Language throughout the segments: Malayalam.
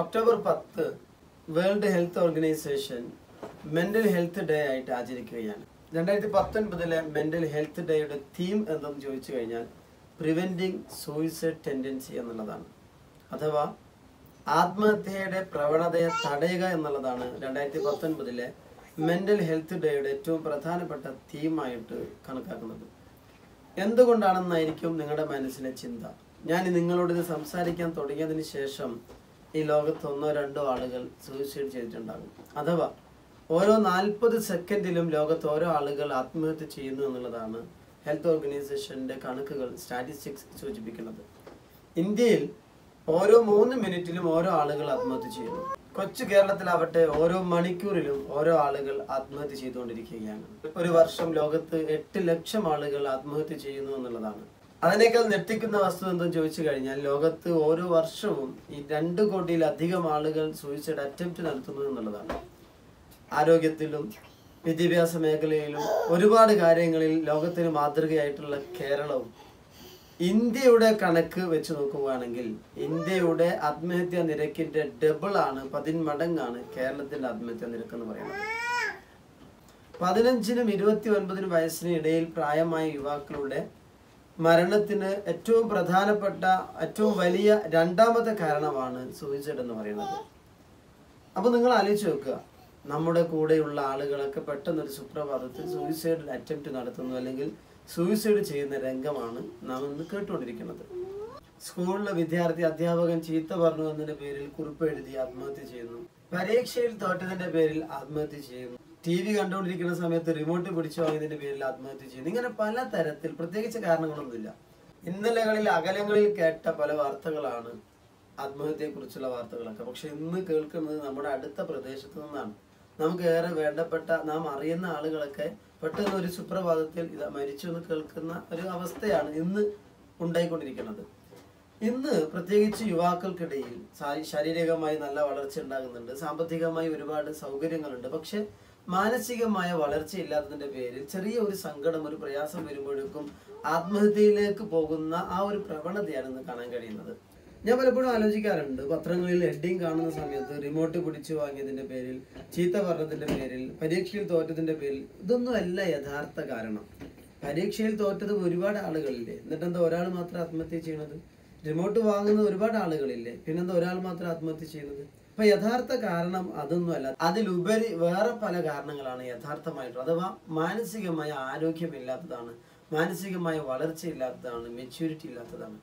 ഒക്ടോബർ പത്ത് World Health Organization mental health day ആയിട്ട് ആചരിക്കുകയാണ്. രണ്ടായിരത്തി പത്തൊൻപതിലെ മെന്റൽ ഹെൽത്ത് ഡേയുടെ തീം എന്തെന്ന് ചോദിച്ചു കഴിഞ്ഞാൽ പ്രിവെന്റിങ് സൂയിസൈഡ് ടെൻഡൻസി എന്നുള്ളതാണ്. അഥവാ ആത്മഹത്യയുടെ പ്രവണതയെ തടയുക എന്നുള്ളതാണ് രണ്ടായിരത്തി പത്തൊൻപതിലെ മെന്റൽ ഹെൽത്ത് ഡേയുടെ ഏറ്റവും പ്രധാനപ്പെട്ട തീമായിട്ട് കണക്കാക്കുന്നത്. എന്തുകൊണ്ടാണെന്നായിരിക്കും നിങ്ങളുടെ മനസ്സിലെ ചിന്ത? ഞാൻ നിങ്ങളോട് ഇത് സംസാരിക്കാൻ തുടങ്ങിയതിന് ശേഷം ഈ ലോകത്ത് ഒന്നോ രണ്ടോ ആളുകൾ സൂയിസൈഡ് ചെയ്തിട്ടുണ്ടാകും. അഥവാ ഓരോ നാൽപ്പത് സെക്കൻഡിലും ലോകത്ത് ഓരോ ആളുകൾ ആത്മഹത്യ ചെയ്യുന്നു എന്നുള്ളതാണ് ഹെൽത്ത് ഓർഗനൈസേഷന്റെ കണക്കുകൾ സ്റ്റാറ്റിസ്റ്റിക്സ് സൂചിപ്പിക്കുന്നത്. ഇന്ത്യയിൽ ഓരോ മൂന്ന് മിനിറ്റിലും ഓരോ ആളുകൾ ആത്മഹത്യ ചെയ്യുന്നു. കൊച്ചു കേരളത്തിലാവട്ടെ ഓരോ മണിക്കൂറിലും ഓരോ ആളുകൾ ആത്മഹത്യ ചെയ്തുകൊണ്ടിരിക്കുകയാണ്. ഒരു വർഷം ലോകത്ത് എട്ട് ലക്ഷം ആളുകൾ ആത്മഹത്യ ചെയ്യുന്നു എന്നുള്ളതാണ്. അതിനേക്കാൾ ഞെട്ടിക്കുന്ന വസ്തു എന്തെന്ന് ചോദിച്ചു കഴിഞ്ഞാൽ ലോകത്ത് ഓരോ വർഷവും ഈ രണ്ട് കോടിയിലധികം ആളുകൾ സൂയിസൈഡ് അറ്റംപ്റ്റ് നടത്തുന്നു എന്നുള്ളതാണ്. ആരോഗ്യത്തിലും വിദ്യാഭ്യാസ മേഖലയിലും ഒരുപാട് കാര്യങ്ങളിൽ ലോകത്തിന് മാതൃകയായിട്ടുള്ള കേരളവും ഇന്ത്യയുടെ കണക്ക് വെച്ച് നോക്കുകയാണെങ്കിൽ ഇന്ത്യയുടെ ആത്മഹത്യാ നിരക്കിന്റെ ഡബിൾ ആണ് പതിന്മടങ്ങാണ് കേരളത്തിന്റെ ആത്മഹത്യാ നിരക്ക് എന്ന് പറയുന്നത്. പതിനഞ്ചിനും ഇരുപത്തി ഒൻപതിനും വയസ്സിന് ഇടയിൽ പ്രായമായ യുവാക്കളുടെ മരണത്തിന് ഏറ്റവും പ്രധാനപ്പെട്ട ഏറ്റവും വലിയ രണ്ടാമത്തെ കാരണമാണ് സൂയിസൈഡ് എന്ന് പറയുന്നത്. അപ്പൊ നിങ്ങൾ ആലോചിച്ച് നോക്കുക. നമ്മുടെ കൂടെയുള്ള ആളുകളൊക്കെ പെട്ടെന്ന് ഒരു സുപ്രഭാതത്തിൽ സൂയിസൈഡ് അറ്റംപ്റ്റ് നടത്തുന്നു അല്ലെങ്കിൽ സൂയിസൈഡ് ചെയ്യുന്ന രംഗമാണ് നാം ഇന്ന് കേട്ടുകൊണ്ടിരിക്കുന്നത്. സ്കൂളിലെ വിദ്യാർത്ഥി അധ്യാപകൻ ചീത്ത പറഞ്ഞു എന്നതിന്റെ പേരിൽ കുറിപ്പ് എഴുതി ആത്മഹത്യ ചെയ്യുന്നു. പരീക്ഷയിൽ തോറ്റതിന്റെ പേരിൽ ആത്മഹത്യ ചെയ്യുന്നു. ടി വി കണ്ടുകൊണ്ടിരിക്കുന്ന സമയത്ത് റിമോട്ട് പിടിച്ചു വാങ്ങിയതിന്റെ പേരിൽ ആത്മഹത്യ ചെയ്യുന്നു. ഇങ്ങനെ പല തരത്തിൽ പ്രത്യേകിച്ച് കാരണങ്ങളൊന്നുമില്ല. ഇന്നലകളിൽ അകലങ്ങളിൽ കേട്ട പല വാർത്തകളാണ് ആത്മഹത്യയെ കുറിച്ചുള്ള വാർത്തകളൊക്കെ. പക്ഷെ ഇന്ന് കേൾക്കുന്നത് നമ്മുടെ അടുത്ത പ്രദേശത്തു നിന്നാണ്. നമുക്ക് ഏറെ വേണ്ടപ്പെട്ട നാം അറിയുന്ന ആളുകളൊക്കെ പെട്ടെന്ന് ഒരു സുപ്രഭാതത്തിൽ ഇത് മരിച്ചു എന്ന് കേൾക്കുന്ന ഒരു അവസ്ഥയാണ് ഇന്ന് ഉണ്ടായിക്കൊണ്ടിരിക്കുന്നത്. ഇന്ന് പ്രത്യേകിച്ച് യുവാക്കൾക്കിടയിൽ ശാരീരികമായി നല്ല വളർച്ച ഉണ്ടാകുന്നുണ്ട്. സാമ്പത്തികമായി ഒരുപാട് സൗകര്യങ്ങളുണ്ട്. പക്ഷെ മാനസികമായ വളർച്ച ഇല്ലാത്തതിന്റെ പേരിൽ ചെറിയ ഒരു സങ്കടം ഒരു പ്രയാസം വരുമ്പോഴേക്കും ആത്മഹത്യയിലേക്ക് പോകുന്ന ആ ഒരു പ്രവണതയാണ് ഇന്ന് കാണാൻ കഴിയുന്നത്. ഞാൻ പലപ്പോഴും ആലോചിക്കാറുണ്ട് പത്രങ്ങളിൽ ഹെഡിങ് കാണുന്ന സമയത്ത് റിമോട്ട് പിടിച്ചു വാങ്ങിയതിന്റെ പേരിൽ ചീത്ത പറഞ്ഞതിന്റെ പേരിൽ പരീക്ഷയിൽ തോറ്റതിന്റെ പേരിൽ ഇതൊന്നും അല്ല യഥാർത്ഥ കാരണം. പരീക്ഷയിൽ തോറ്റത് ഒരുപാട് ആളുകളില്ലേ? എന്നിട്ടെന്താ ഒരാൾ മാത്രം ആത്മഹത്യ ചെയ്യണത് റിമോട്ട് വാങ്ങുന്ന ഒരുപാട് ആളുകളില്ലേ? പിന്നെന്താ ഒരാൾ മാത്രം ആത്മഹത്യ ചെയ്യുന്നത്? അപ്പൊ യഥാർത്ഥ കാരണം അതൊന്നുമല്ല അതിലുപരി വേറെ പല കാരണങ്ങളാണ് യഥാർത്ഥമായിട്ടുള്ളത് അഥവാ മാനസികമായ ആരോഗ്യമില്ലാത്തതാണ് മാനസികമായ വളർച്ചയില്ലാത്തതാണ് മെച്യൂരിറ്റി ഇല്ലാത്തതാണ്.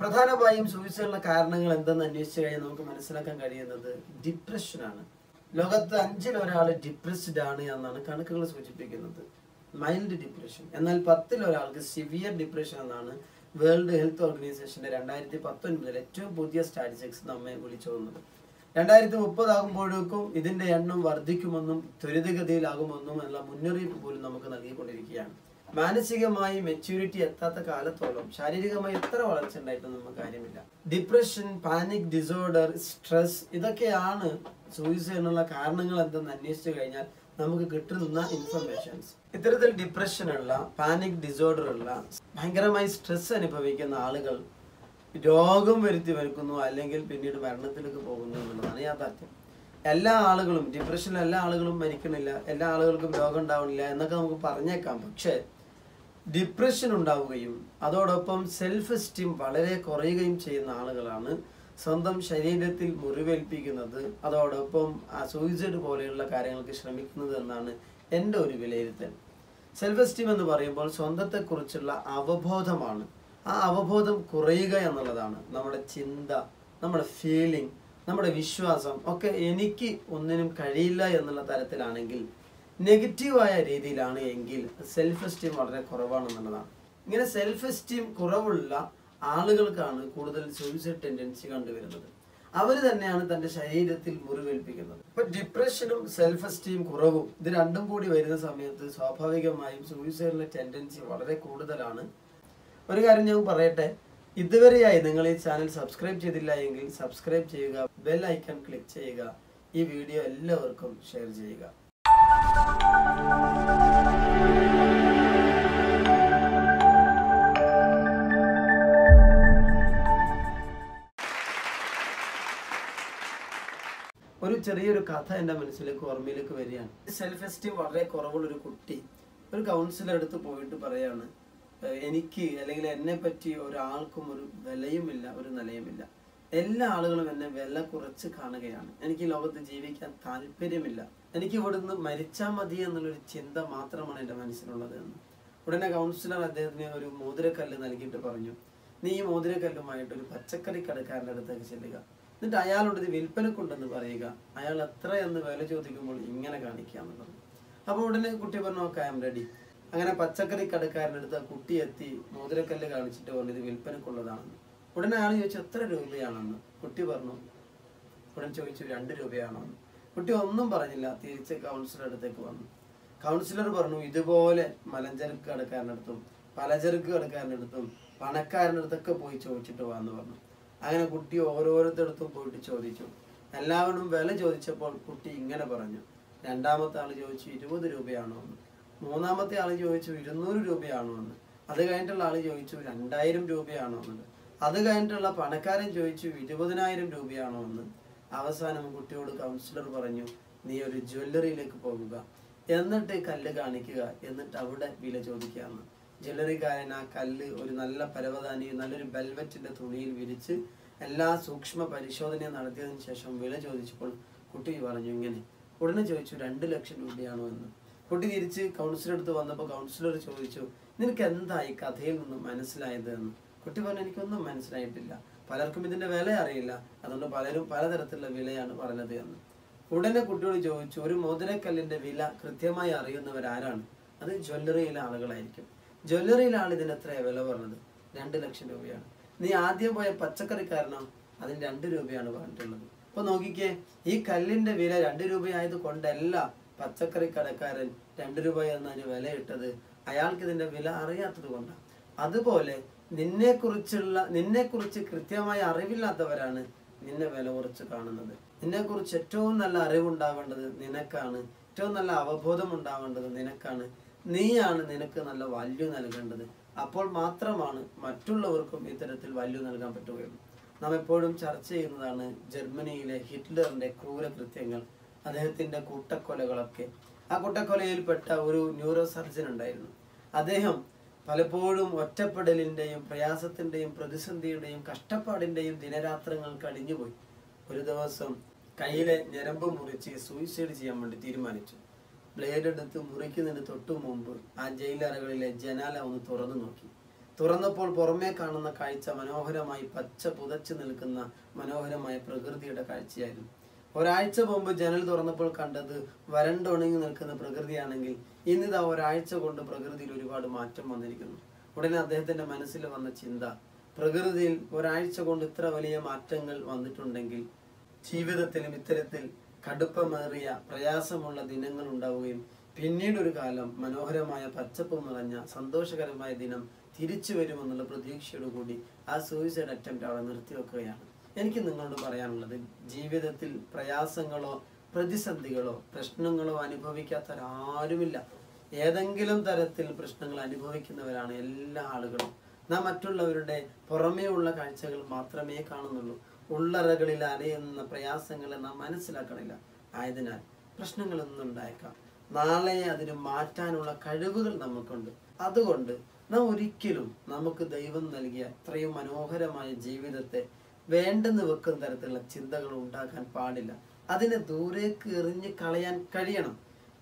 പ്രധാനമായും സൂചിച്ചുള്ള കാരണങ്ങൾ എന്തെന്ന് അന്വേഷിച്ചു കഴിഞ്ഞാൽ നമുക്ക് മനസ്സിലാക്കാൻ കഴിയുന്നത് ഡിപ്രഷനാണ് ലോകത്ത് അഞ്ചിൽ ഒരാൾ ഡിപ്രസ്ഡ് ആണ് എന്നാണ് കണക്കുകൾ സൂചിപ്പിക്കുന്നത്. മൈൽഡ് ഡിപ്രഷൻ എന്നാൽ പത്തിൽ ഒരാൾക്ക് സിവിയർ ഡിപ്രഷൻ എന്നാണ് വേൾഡ് ഹെൽത്ത് ഓർഗനൈസേഷന്റെ രണ്ടായിരത്തി പത്തൊൻപതിൽ ഏറ്റവും പുതിയ സ്റ്റാറ്റിസ്റ്റിക്സ് നമ്മെ വിളിച്ചു വന്നത് രണ്ടായിരത്തി മുപ്പതാകുമ്പോഴേക്കും ഇതിന്റെ എണ്ണം വർദ്ധിക്കുമെന്നും ത്വരിതഗതിയിലാകുമെന്നും എന്നുള്ള മുന്നറിയിപ്പ് പോലും നമുക്ക് നൽകിക്കൊണ്ടിരിക്കുകയാണ്. മാനസികമായി മെച്യൂരിറ്റി എത്താത്ത കാലത്തോളം ശാരീരികമായി എത്ര വളർച്ച ഉണ്ടായിട്ടും നമുക്ക് കാര്യമില്ല. ഡിപ്രഷൻ പാനിക് ഡിസോർഡർ സ്ട്രെസ് ഇതൊക്കെയാണ് സൂയിസൈഡിനുള്ള കാരണങ്ങൾ എന്തെന്ന് അന്വേഷിച്ചു കഴിഞ്ഞാൽ നമുക്ക് കിട്ടുന്ന ഇൻഫർമേഷൻസ് ഇത്തരത്തിൽ ഡിപ്രഷൻ ഉള്ള പാനിക് ഡിസോർഡർ ഉള്ള ഭയങ്കരമായി സ്ട്രെസ് അനുഭവിക്കുന്ന ആളുകൾ രോഗം വരുത്തി വരുക്കുന്നു അല്ലെങ്കിൽ പിന്നീട് മരണത്തിലേക്ക് പോകുന്നു എന്നുള്ളതാണ് യാഥാർത്ഥ്യം. എല്ലാ ആളുകളും ഡിപ്രഷനിൽ എല്ലാ ആളുകളും മരിക്കണില്ല എല്ലാ ആളുകൾക്കും രോഗം ഉണ്ടാവണില്ല എന്നൊക്കെ നമുക്ക് പറഞ്ഞേക്കാം. പക്ഷേ ഡിപ്രഷൻ ഉണ്ടാവുകയും അതോടൊപ്പം സെൽഫ് എസ്റ്റീം വളരെ കുറയുകയും ചെയ്യുന്ന ആളുകളാണ് സ്വന്തം ശരീരത്തിൽ മുറിവേൽപ്പിക്കുന്നത് അതോടൊപ്പം സൂയിസൈഡ് പോലെയുള്ള കാര്യങ്ങൾക്ക് ശ്രമിക്കുന്നത് എന്നാണ് എന്റെ ഒരു വിലയിരുത്തൽ. സെൽഫ് എസ്റ്റീം എന്ന് പറയുമ്പോൾ സ്വന്തത്തെക്കുറിച്ചുള്ള അവബോധമാണ്. ആ അവബോധം കുറയുക എന്നുള്ളതാണ് നമ്മുടെ ചിന്ത നമ്മുടെ ഫീലിംഗ് നമ്മുടെ വിശ്വാസം ഒക്കെ എനിക്ക് ഒന്നിനും കഴിയില്ല എന്നുള്ള തരത്തിലാണെങ്കിൽ നെഗറ്റീവായ രീതിയിലാണ് എങ്കിൽ സെൽഫ് എസ്റ്റീം വളരെ കുറവാണെന്നുള്ളതാണ്. ഇങ്ങനെ സെൽഫ് എസ്റ്റീം കുറവുള്ള ആളുകൾക്കാണ് കൂടുതൽ സൂയിസൈഡ് ടെൻഡൻസി കണ്ടുവരുന്നത്. അവർ തന്നെയാണ് തന്റെ ശരീരത്തിൽ മുറിവേൽപ്പിക്കുന്നത്. ഇപ്പൊ ഡിപ്രഷനും സെൽഫ് എസ്റ്റീം കുറവും ഇത് രണ്ടും കൂടി വരുന്ന സമയത്ത് സ്വാഭാവികമായും സൂയിസൈഡിലെ ടെൻഡൻസി വളരെ കൂടുതലാണ്. ഒരു കാര്യം ഞാൻ പറയട്ടെ ഇതുവരെയായി നിങ്ങൾ ഈ ചാനൽ സബ്സ്ക്രൈബ് ചെയ്തില്ല എങ്കിൽ സബ്സ്ക്രൈബ് ചെയ്യുക ബെൽ ഐക്കൺ ക്ലിക്ക് ചെയ്യുക ഈ വീഡിയോ എല്ലാവർക്കും ഷെയർ ചെയ്യുക. ഒരു ചെറിയൊരു കഥ എന്റെ മനസ്സിലേക്ക് ഓർമ്മയിലേക്ക് വരികയാണ്. സെൽഫ് എസ്റ്റീം വളരെ കുറവുള്ള ഒരു കുട്ടി ഒരു കൗൺസിലർ അടുത്ത് പോയിട്ട് പറയാണ് എനിക്ക് അല്ലെങ്കിൽ എന്നെ പറ്റി ഒരാൾക്കും ഒരു വിലയുമില്ല ഒരു നിലയുമില്ല. എല്ലാ ആളുകളും എന്നെ വില കുറച്ച് കാണുകയാണ്. എനിക്ക് ലോകത്ത് ജീവിക്കാൻ താല്പര്യമില്ല. എനിക്ക് ഇവിടുന്ന് മരിച്ചാൽ മതി എന്നുള്ളൊരു ചിന്ത മാത്രമാണ് എന്റെ മനസ്സിലുള്ളത് എന്ന്. ഉടനെ കൗൺസിലർ അദ്ദേഹത്തിന് ഒരു മോതിരക്കല്ല് നൽകിയിട്ട് പറഞ്ഞു നീ ഈ മോതിരക്കല്ലുമായിട്ട് ഒരു പച്ചക്കറി കടക്കാരന്റെ അടുത്തേക്ക് ചെല്ലുക. എന്നിട്ട് അയാളോട് ഇത് വിൽപ്പനക്കുണ്ടെന്ന് പറയുക. അയാൾ എത്ര എന്ന് വില ചോദിക്കുമ്പോൾ ഇങ്ങനെ കാണിക്കുക എന്നുള്ളത്. അപ്പോൾ ഉടനെ കുട്ടി പറഞ്ഞു ഓക്കെ ഐ എം റെഡി അങ്ങനെ പച്ചക്കറി ആ കുട്ടി എത്തി മോതിരക്കല്ല് കാണിച്ചിട്ട് പറഞ്ഞു ഇത് വിൽപ്പനക്കുള്ളതാണെന്ന്. ഉടനെ അയാൾ ചോദിച്ചു എത്ര രൂപയാണെന്ന്? കുട്ടി പറഞ്ഞു ഉടൻ ചോദിച്ചു രണ്ട് രൂപയാണെന്ന്. കുട്ടി ഒന്നും പറഞ്ഞില്ല തിരിച്ച് കൗൺസിലർ അടുത്തേക്ക് വന്നു. കൗൺസിലർ പറഞ്ഞു ഇതുപോലെ മലഞ്ചരക്ക് കടക്കാരന്റെ അടുത്തും പലചരക്ക് പണക്കാരന്റെ അടുത്തൊക്കെ പോയി ചോദിച്ചിട്ട് വാന്ന് പറഞ്ഞു. അങ്ങനെ കുട്ടി ഓരോരുത്തരടുത്തും പോയിട്ട് ചോദിച്ചു. എല്ലാവരും വില ചോദിച്ചപ്പോൾ കുട്ടി ഇങ്ങനെ പറഞ്ഞു. രണ്ടാമത്തെ ആൾ ചോദിച്ചു ഇരുപത് രൂപയാണോ? എന്ന്. മൂന്നാമത്തെ ആൾ ചോദിച്ചു ഇരുന്നൂറ് രൂപയാണോ? എന്ന്. അത് കഴിഞ്ഞിട്ടുള്ള ആൾ ചോദിച്ചു രണ്ടായിരം രൂപയാണോ? എന്ന്. അത് കഴിഞ്ഞിട്ടുള്ള പണക്കാരൻ ചോദിച്ചു ഇരുപതിനായിരം രൂപയാണോ? എന്ന്. അവസാനം കുട്ടിയോട് കൗൺസിലർ പറഞ്ഞു നീ ഒരു ജ്വല്ലറിയിലേക്ക് പോകുക. എന്നിട്ട് കല്ല് കാണിക്കുക. എന്നിട്ട് അവിടെ വില ചോദിക്കാന്ന് ജ്വല്ലറിക്കാരൻ ആ കല്ല് ഒരു നല്ല പരവതാനി നല്ലൊരു ബെൽവെറ്റിന്റെ തുണിയിൽ വിരിച്ച് എല്ലാ സൂക്ഷ്മ പരിശോധനയും നടത്തിയതിനു ശേഷം വില ചോദിച്ചപ്പോൾ കുട്ടി പറഞ്ഞു ഇങ്ങനെ ഉടനെ ചോദിച്ചു രണ്ട് ലക്ഷം രൂപയാണോ എന്ന്. കുട്ടി തിരിച്ച് കൗൺസിലർ അടുത്ത് വന്നപ്പോൾ കൗൺസിലർ ചോദിച്ചു നിനക്ക് എന്തായി കഥയിൽ നിന്ന് മനസ്സിലായത് എന്ന്? കുട്ടി പറഞ്ഞു എനിക്കൊന്നും മനസ്സിലായിട്ടില്ല. പലർക്കും ഇതിന്റെ വില അറിയില്ല. അതുകൊണ്ട് പലരും പലതരത്തിലുള്ള വിലയാണ് പറഞ്ഞത് എന്ന്. ഉടനെ കുട്ടിയോട് ചോദിച്ചു ഒരു മോതിരക്കല്ലിന്റെ വില കൃത്യമായി അറിയുന്നവർ ആരാണ് അത് ജ്വല്ലറിയിലെ ആളുകളായിരിക്കും. ജ്വല്ലറിയിലെ ആൾ ഇതിന് എത്ര വില പറഞ്ഞത്. രണ്ട് ലക്ഷം രൂപയാണ്. നീ ആദ്യം പോയ പച്ചക്കറിക്കാരനോ അതിന് രണ്ട് രൂപയാണ് പറഞ്ഞിട്ടുള്ളത്. അപ്പൊ നോക്കിക്കേ ഈ കല്ലിന്റെ വില രണ്ട് രൂപയായത് കൊണ്ടല്ല പച്ചക്കറി കടക്കാരൻ രണ്ട് രൂപ എന്നതിന് വില ഇട്ടത്. അയാൾക്ക് ഇതിന്റെ വില അറിയാത്തത് കൊണ്ടാണ് അതുപോലെ നിന്നെ കുറിച്ചുള്ള നിന്നെ കുറിച്ച് കൃത്യമായ അറിവില്ലാത്തവരാണ് നിന്നെ വില കുറച്ച് കാണുന്നത്. നിന്നെ കുറിച്ച് ഏറ്റവും നല്ല അറിവുണ്ടാവേണ്ടത് നിനക്കാണ്. ഏറ്റവും നല്ല അവബോധം ഉണ്ടാവേണ്ടത് നിനക്കാണ്. നീയാണ് നിനക്ക് നല്ല വാല്യൂ നൽകേണ്ടത്. അപ്പോൾ മാത്രമാണ് മറ്റുള്ളവർക്കും ഇത്തരത്തിൽ വാല്യൂ നൽകാൻ പറ്റുകയുള്ളൂ. നാം എപ്പോഴും ചർച്ച ചെയ്യുന്നതാണ് ജർമ്മനിയിലെ ഹിറ്റ്ലറിന്റെ ക്രൂരകൃത്യങ്ങൾ അദ്ദേഹത്തിന്റെ കൂട്ടക്കൊലകളൊക്കെ. ആ കൂട്ടക്കൊലയിൽപ്പെട്ട ഒരു ന്യൂറോ സർജൻ ഉണ്ടായിരുന്നു. അദ്ദേഹം പലപ്പോഴും ഒറ്റപ്പെടലിന്റെയും പ്രയാസത്തിന്റെയും പ്രതിസന്ധിയുടെയും കഷ്ടപ്പാടിന്റെയും ദിനരാത്രങ്ങൾ കടിഞ്ഞുപോയി. ഒരു ദിവസം കയ്യിലെ ഞരമ്പ് മുറിച്ച് സൂയിസൈഡ് ചെയ്യാൻ വേണ്ടി തീരുമാനിച്ചു. ബ്ലേഡ് എടുത്ത് മുറിക്കുന്നതിന് തൊട്ടു മുമ്പ് ആ ജയിലറകളിലെ ജനാല ഒന്ന് തുറന്നു നോക്കി. തുറന്നപ്പോൾ പുറമേ കാണുന്ന കാഴ്ച മനോഹരമായി പച്ച പുതച്ചു നിൽക്കുന്ന മനോഹരമായ പ്രകൃതിയുടെ കാഴ്ചയായിരുന്നു. ഒരാഴ്ച മുമ്പ് ജനൽ തുറന്നപ്പോൾ കണ്ടത് വരണ്ടുണങ്ങി നിൽക്കുന്ന പ്രകൃതിയാണെങ്കിൽ ഇന്നിതാ ഒരാഴ്ച കൊണ്ട് പ്രകൃതിയിൽ ഒരുപാട് മാറ്റം വന്നിരിക്കുന്നു. ഉടനെ അദ്ദേഹത്തിന്റെ മനസ്സിൽ വന്ന ചിന്ത പ്രകൃതിയിൽ ഒരാഴ്ച കൊണ്ട് ഇത്ര വലിയ മാറ്റങ്ങൾ വന്നിട്ടുണ്ടെങ്കിൽ ജീവിതത്തിലും ഇത്തരത്തിൽ കടുപ്പമേറിയ പ്രയാസമുള്ള ദിനങ്ങൾ ഉണ്ടാവുകയും പിന്നീട് ഒരു കാലം മനോഹരമായ പച്ചപ്പ് നിറഞ്ഞ സന്തോഷകരമായ ദിനം തിരിച്ചു വരുമെന്നുള്ള പ്രതീക്ഷയോടുകൂടി ആ സൂയിസൈഡ് അറ്റംപ്റ്റ് അവിടെ നിർത്തിവെക്കുകയാണ്. എനിക്ക് നിങ്ങളോട് പറയാനുള്ളത് ജീവിതത്തിൽ പ്രയാസങ്ങളോ പ്രതിസന്ധികളോ പ്രശ്നങ്ങളോ അനുഭവിക്കാത്തവരാരുമില്ല. ഏതെങ്കിലും തരത്തിൽ പ്രശ്നങ്ങൾ അനുഭവിക്കുന്നവരാണ് എല്ലാ ആളുകളും. നാം മറ്റുള്ളവരുടെ പുറമേ ഉള്ള കാഴ്ചകൾ മാത്രമേ കാണുന്നുള്ളൂ. ഉള്ളറകളിൽ അലയുന്ന പ്രയാസങ്ങളെ നാം മനസ്സിലാക്കണില്ല. ആയതിനാൽ പ്രശ്നങ്ങളൊന്നും ഉണ്ടായേക്കാം. നാളെ അതിന് മാറ്റാനുള്ള കഴിവുകൾ നമുക്കുണ്ട്. അതുകൊണ്ട് നാം ഒരിക്കലും നമുക്ക് ദൈവം നൽകിയ അത്രയും മനോഹരമായ ജീവിതത്തെ വേണ്ടെന്ന് വെക്കുന്ന തരത്തിലുള്ള ചിന്തകൾ ഉണ്ടാക്കാൻ പാടില്ല. അതിനെ ദൂരേക്ക് എറിഞ്ഞ് കളയാൻ കഴിയണം.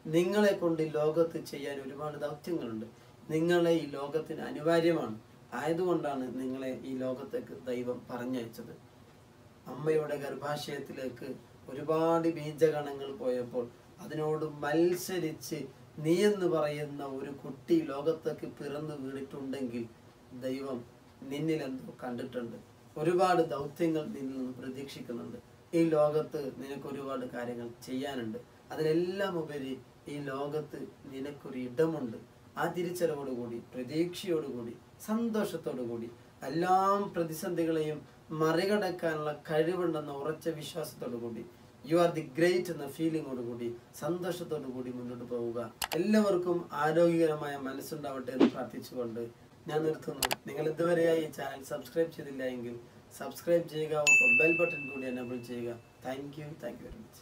നിങ്ങളെ കൊണ്ട് ലോകത്ത് ചെയ്യാൻ ഒരുപാട് ദൗത്യങ്ങളുണ്ട്. നിങ്ങളെ ഈ ലോകത്തിന് അനിവാര്യമാണ്. ആയതുകൊണ്ടാണ് നിങ്ങളെ ഈ ലോകത്തേക്ക് ദൈവം പറഞ്ഞയച്ചത്. അമ്മയുടെ ഗർഭാശയത്തിലേക്ക് ഒരുപാട് ബീജഗണങ്ങൾ പോയപ്പോൾ അതിനോട് മത്സരിച്ച് നീ എന്ന് പറയുന്ന ഒരു കുട്ടി ലോകത്തേക്ക് പിറന്നു വീണിട്ടുണ്ടെങ്കിൽ ദൈവം നിന്നിൽ എന്തോ കണ്ടിട്ടുണ്ട്. ഒരുപാട് ദൗത്യങ്ങൾ നിന്നിൽ നിന്ന് പ്രതീക്ഷിക്കുന്നുണ്ട്. ഈ ലോകത്ത് നിനക്ക് ഒരുപാട് കാര്യങ്ങൾ ചെയ്യാനുണ്ട്. അതിനെല്ലാം ഉപരി ഈ ലോകത്ത് നിനക്കൊരു ഇടമുണ്ട്. ആ തിരിച്ചറിവോടുകൂടി പ്രതീക്ഷയോടുകൂടി സന്തോഷത്തോടുകൂടി എല്ലാം പ്രതിസന്ധികളെയും മറികടക്കാനുള്ള കഴിവുണ്ടെന്ന ഉറച്ച വിശ്വാസത്തോടു കൂടി യു ആർ ദി ഗ്രേറ്റ് എന്ന ഫീലിങ്ങോട് കൂടി സന്തോഷത്തോടു കൂടി മുന്നോട്ട് പോവുക. എല്ലാവർക്കും ആരോഗ്യകരമായ മനസ്സുണ്ടാവട്ടെ എന്ന് പ്രാർത്ഥിച്ചുകൊണ്ട് ഞാൻ നിർത്തുന്നു. നിങ്ങൾ ഇതുവരെയായി ഈ ചാനൽ സബ്സ്ക്രൈബ് ചെയ്തില്ല എങ്കിൽ സബ്സ്ക്രൈബ് ചെയ്യുക ഒപ്പം ബെൽ ബട്ടൺ കൂടി എനേബിൾ ചെയ്യുക. Thank you thank you very much